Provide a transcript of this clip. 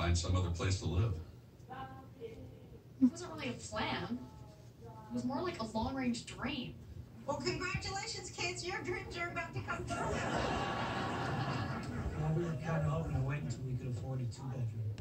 find some other place to live. It wasn't really a plan. It was more like a long range dream. Well, congratulations, kids. Your dreams are about to come true. Well, we were kind of hoping to wait until we could afford a two bedroom.